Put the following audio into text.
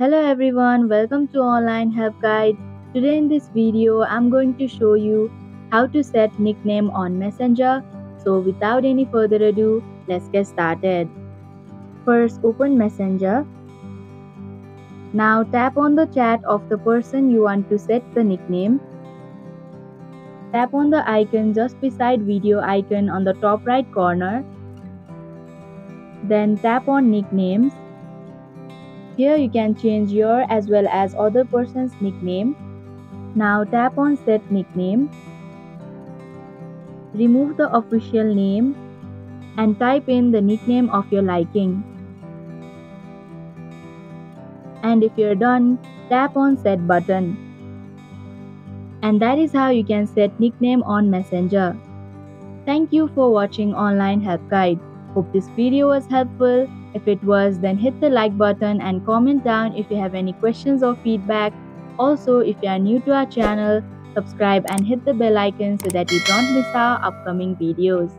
Hello everyone, welcome to Online Help Guide. Today in this video, I'm going to show you how to set nickname on Messenger. So without any further ado, let's get started. First, open Messenger. Now tap on the chat of the person you want to set the nickname. Tap on the icon just beside video icon on the top right corner. Then tap on nicknames here you can change your as well as other person's nickname. Now tap on set nickname. Remove the official name and type in the nickname of your liking. And if you're done, tap on set button. And that is how you can set nickname on Messenger. Thank you for watching online help guide. Hope this video was helpful. If it was, then hit the like button and comment down if you have any questions or feedback. Also, if you are new to our channel, subscribe and hit the bell icon so that you don't miss our upcoming videos.